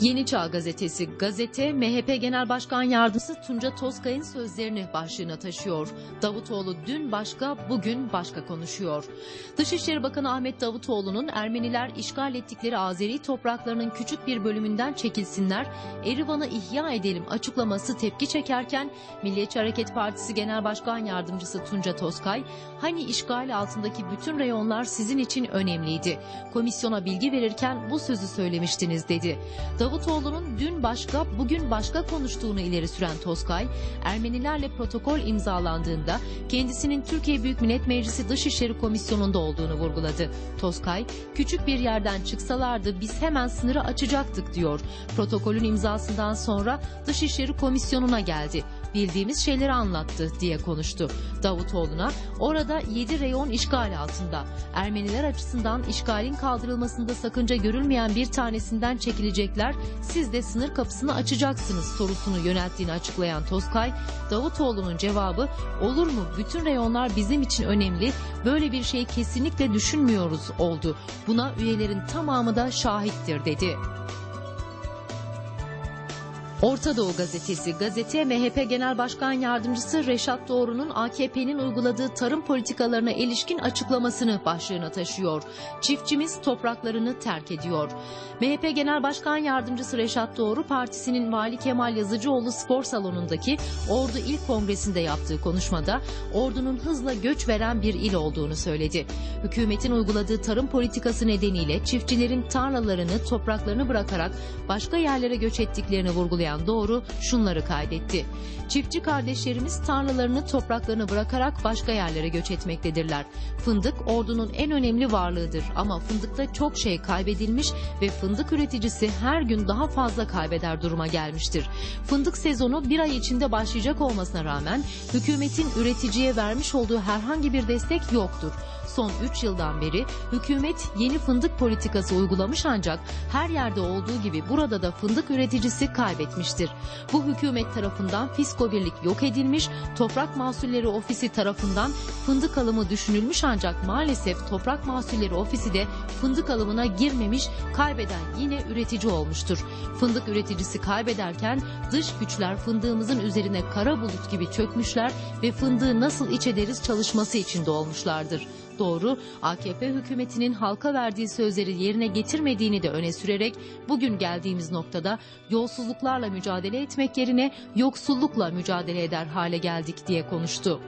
Yeni Çağ Gazetesi, gazete MHP Genel Başkan Yardımcısı Tunca Tozkay'ın sözlerini başlığına taşıyor. Davutoğlu dün başka, bugün başka konuşuyor. Dışişleri Bakanı Ahmet Davutoğlu'nun Ermeniler işgal ettikleri Azeri topraklarının küçük bir bölümünden çekilsinler, Erivan'ı ihya edelim açıklaması tepki çekerken Milliyetçi Hareket Partisi Genel Başkan Yardımcısı Tunca Tozkay, hani işgal altındaki bütün reyonlar sizin için önemliydi. Komisyona bilgi verirken bu sözü söylemiştiniz dedi. Davutoğlu'nun dün başka, bugün başka konuştuğunu ileri süren Tozkay, Ermenilerle protokol imzalandığında kendisinin Türkiye Büyük Millet Meclisi Dışişleri Komisyonu'nda olduğunu vurguladı. Tozkay, küçük bir yerden çıksalardı biz hemen sınırı açacaktık diyor. Protokolün imzasından sonra Dışişleri Komisyonu'na geldi bildiğimiz şeyleri anlattı diye konuştu. Davutoğlu'na orada 7 reyon işgal altında. Ermeniler açısından işgalin kaldırılmasında sakınca görülmeyen bir tanesinden çekilecekler. Siz de sınır kapısını açacaksınız sorusunu yönelttiğini açıklayan Tozkay, Davutoğlu'nun cevabı olur mu bütün reyonlar bizim için önemli böyle bir şeyi kesinlikle düşünmüyoruz oldu. Buna üyelerin tamamı da şahittir dedi. Orta Doğu Gazetesi, gazete MHP Genel Başkan Yardımcısı Reşat Doğru'nun AKP'nin uyguladığı tarım politikalarına ilişkin açıklamasını başlığına taşıyor. Çiftçimiz topraklarını terk ediyor. MHP Genel Başkan Yardımcısı Reşat Doğru, partisinin Vali Kemal Yazıcıoğlu Spor Salonu'ndaki Ordu İl Kongresi'nde yaptığı konuşmada ordunun hızla göç veren bir il olduğunu söyledi. Hükümetin uyguladığı tarım politikası nedeniyle çiftçilerin tarlalarını, topraklarını bırakarak başka yerlere göç ettiklerini vurgulayan Doğru şunları kaydetti. Çiftçi kardeşlerimiz tarlalarını, topraklarını bırakarak başka yerlere göç etmektedirler. Fındık ordunun en önemli varlığıdır ama fındıkta çok şey kaybedilmiş ve fındık üreticisi her gün daha fazla kaybeder duruma gelmiştir. Fındık sezonu bir ay içinde başlayacak olmasına rağmen hükümetin üreticiye vermiş olduğu herhangi bir destek yoktur. Son 3 yıldan beri hükümet yeni fındık politikası uygulamış ancak her yerde olduğu gibi burada da fındık üreticisi kaybetmiştir. Bu hükümet tarafından Fisko Birlik yok edilmiş, Toprak Mahsulleri Ofisi tarafından fındık alımı düşünülmüş ancak maalesef Toprak Mahsulleri Ofisi de fındık alımına girmemiş, kaybeden yine üretici olmuştur. Fındık üreticisi kaybederken dış güçler fındığımızın üzerine kara bulut gibi çökmüşler ve fındığı nasıl iç ederiz çalışması içinde olmuşlardır. Doğru, AKP hükümetinin halka verdiği sözleri yerine getirmediğini de öne sürerek bugün geldiğimiz noktada yolsuzluklarla mücadele etmek yerine yoksullukla mücadele eder hale geldik diye konuştu.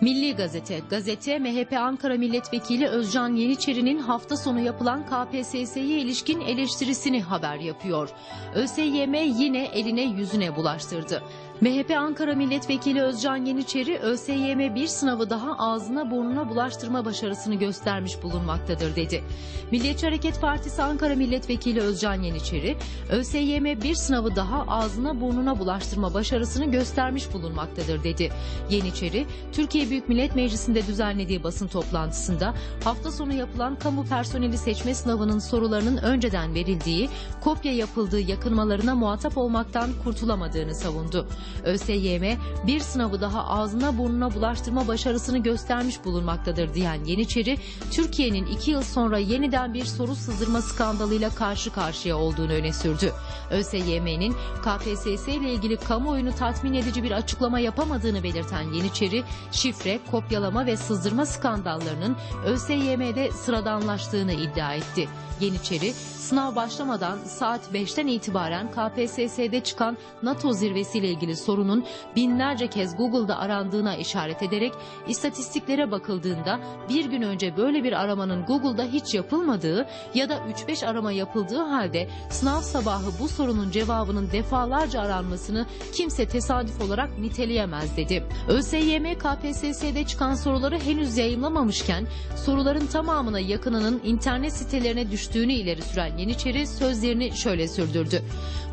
Milli Gazete, gazete MHP Ankara Milletvekili Özcan Yeniçeri'nin hafta sonu yapılan KPSS'ye ilişkin eleştirisini haber yapıyor. ÖSYM yine eline yüzüne bulaştırdı. MHP Ankara Milletvekili Özcan Yeniçeri, ÖSYM bir sınavı daha ağzına burnuna bulaştırma başarısını göstermiş bulunmaktadır dedi. Milliyetçi Hareket Partisi Ankara Milletvekili Özcan Yeniçeri, ÖSYM bir sınavı daha ağzına burnuna bulaştırma başarısını göstermiş bulunmaktadır dedi. Yeniçeri, Türkiye Büyük Millet Meclisi'nde düzenlediği basın toplantısında hafta sonu yapılan kamu personeli seçme sınavının sorularının önceden verildiği, kopya yapıldığı yakınmalarına muhatap olmaktan kurtulamadığını savundu. ÖSYM bir sınavı daha ağzına burnuna bulaştırma başarısını göstermiş bulunmaktadır diyen Yeniçeri, Türkiye'nin iki yıl sonra yeniden bir soru sızdırma skandalıyla karşı karşıya olduğunu öne sürdü. ÖSYM'nin KPSS ile ilgili kamuoyunu tatmin edici bir açıklama yapamadığını belirten Yeniçeri, şifre, kopyalama ve sızdırma skandallarının ÖSYM'de sıradanlaştığını iddia etti. Yeniçeri, sınav başlamadan saat 5'ten itibaren KPSS'de çıkan NATO zirvesiyle ilgili sorunun binlerce kez Google'da arandığına işaret ederek istatistiklere bakıldığında bir gün önce böyle bir aramanın Google'da hiç yapılmadığı ya da 3-5 arama yapıldığı halde sınav sabahı bu sorunun cevabının defalarca aranmasını kimse tesadüf olarak niteleyemez dedi. ÖSYM KPSS'de çıkan soruları henüz yayınlamamışken soruların tamamına yakınının internet sitelerine düştüğünü ileri süren Yeniçeri sözlerini şöyle sürdürdü.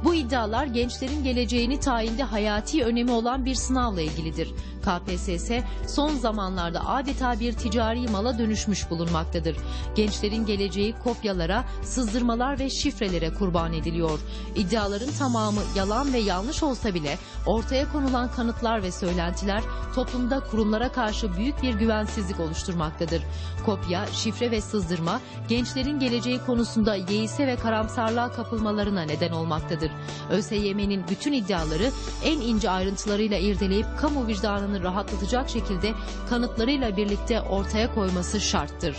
Bu iddialar gençlerin geleceğini tayinde hayati önemi olan bir sınavla ilgilidir. KPSS son zamanlarda adeta bir ticari mala dönüşmüş bulunmaktadır. Gençlerin geleceği kopyalara, sızdırmalar ve şifrelere kurban ediliyor. İddiaların tamamı yalan ve yanlış olsa bile ortaya konulan kanıtlar ve söylentiler toplumda kurumlara karşı büyük bir güvensizlik oluşturmaktadır. Kopya, şifre ve sızdırma gençlerin geleceği konusunda yeise ve karamsarlığa kapılmalarına neden olmaktadır. ÖSYM'nin bütün iddiaları en ince ayrıntılarıyla irdeleyip kamu vicdanını rahatlatacak şekilde kanıtlarıyla birlikte ortaya koyması şarttır.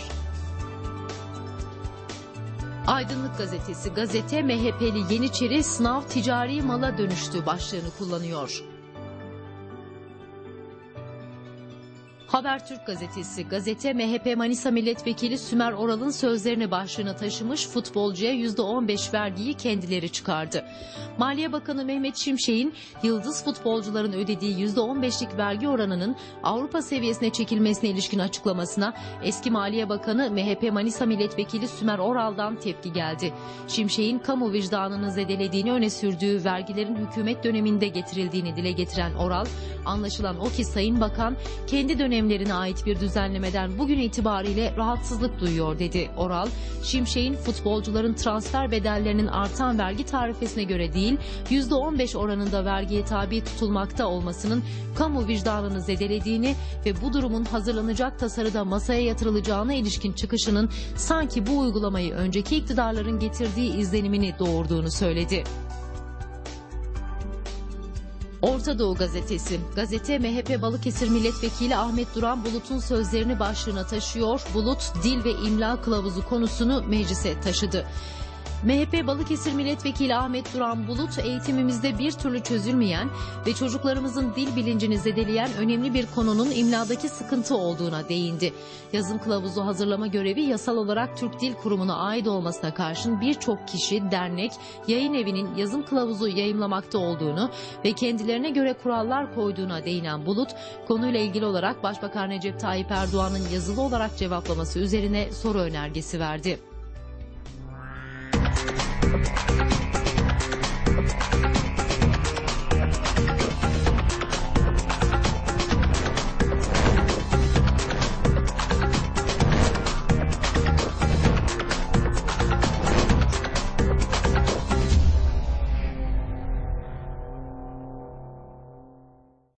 Aydınlık Gazetesi gazete MHP'li Yeniçeri sınav ticari mala dönüştü başlığını kullanıyor. Habertürk gazetesi gazete MHP Manisa Milletvekili Sümer Oral'ın sözlerini başlığına taşımış futbolcuya %15 vergiyi kendileri çıkardı. Maliye Bakanı Mehmet Şimşek'in yıldız futbolcuların ödediği %15'lik vergi oranının Avrupa seviyesine çekilmesine ilişkin açıklamasına eski Maliye Bakanı MHP Manisa Milletvekili Sümer Oral'dan tepki geldi. Şimşek'in kamu vicdanını zedelediğini öne sürdüğü vergilerin hükümet döneminde getirildiğini dile getiren Oral, anlaşılan o ki Sayın Bakan kendi dönemlerine ait bir düzenlemeden bugün itibariyle rahatsızlık duyuyor dedi. Oral, Şimşek'in futbolcuların transfer bedellerinin artan vergi tarifesine göre değil, %15 oranında vergiye tabi tutulmakta olmasının kamu vicdanını zedelediğini ve bu durumun hazırlanacak tasarıda masaya yatırılacağına ilişkin çıkışının sanki bu uygulamayı önceki iktidarların getirdiği izlenimini doğurduğunu söyledi. Orta Doğu Gazetesi. Gazete MHP Balıkesir Milletvekili Ahmet Duran Bulut'un sözlerini başlığına taşıyor. Bulut dil ve imla kılavuzu konusunu meclise taşıdı. MHP Balıkesir Milletvekili Ahmet Duran Bulut eğitimimizde bir türlü çözülmeyen ve çocuklarımızın dil bilincini zedeleyen önemli bir konunun imladaki sıkıntı olduğuna değindi. Yazım kılavuzu hazırlama görevi yasal olarak Türk Dil Kurumu'na ait olmasına karşın birçok kişi, dernek, yayın evinin yazım kılavuzu yayımlamakta olduğunu ve kendilerine göre kurallar koyduğuna değinen Bulut, konuyla ilgili olarak Başbakan Recep Tayyip Erdoğan'ın yazılı olarak cevaplaması üzerine soru önergesi verdi.